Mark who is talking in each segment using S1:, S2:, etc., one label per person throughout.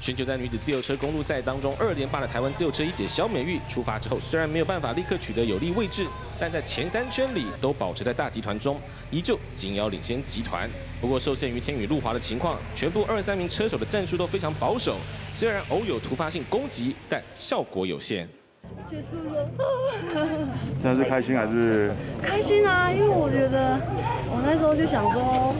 S1: 全球在女子自由车公路赛当中二连霸的台湾自由车一姐小美玉出发之后，虽然没有办法立刻取得有利位置，但在前三圈里都保持在大集团中，依旧紧咬领先集团。不过受限于天雨路滑的情况，全部二三名车手的战术都非常保守，虽然偶有突发性攻击，但效果有限。
S2: 结束了，
S3: 现在是开心还是？
S2: 开心啊！因为我觉得我那时候就想说，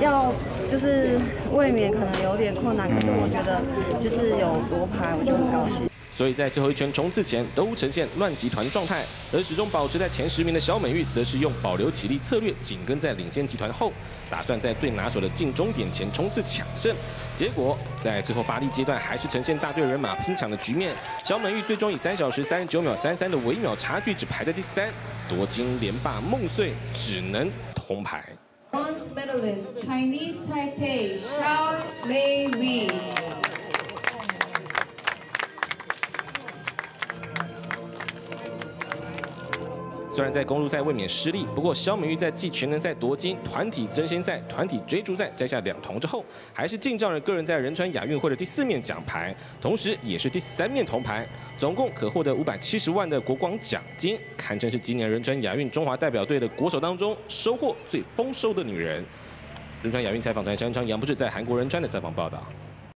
S2: 要就是未免可能有点困难，可是我觉得就是有夺牌，我就很高兴。
S1: 所以在最后一圈冲刺前都呈现乱集团状态，而始终保持在前十名的小美玉，则是用保留体力策略，紧跟在领先集团后，打算在最拿手的进终点前冲刺抢胜。结果在最后发力阶段，还是呈现大队人马拼抢的局面。小美玉最终以三小时三十九秒三三的微秒差距，只排在第三，夺金连霸梦碎，只能铜牌。
S4: Bronze medalist Chinese Taipei Xiao Mei
S1: 虽然在公路赛卫冕失利，不过肖美玉在继全能赛夺金、团体争先赛、团体追逐赛摘下两铜之后，还是进账了个人在仁川亚运会的第四面奖牌，同时也是第三面铜牌，总共可获得五百七十万的国光奖金，堪称是今年仁川亚运中华代表队的国手当中收获最丰收的女人。仁川亚运采访团张张杨不是在韩国仁川的采访报道。